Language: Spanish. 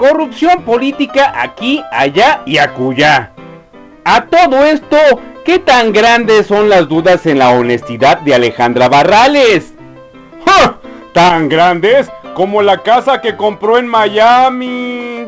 Corrupción política aquí, allá y acullá. A todo esto, ¿qué tan grandes son las dudas en la honestidad de Alejandra Barrales? ¡Ja! Tan grandes como la casa que compró en Miami.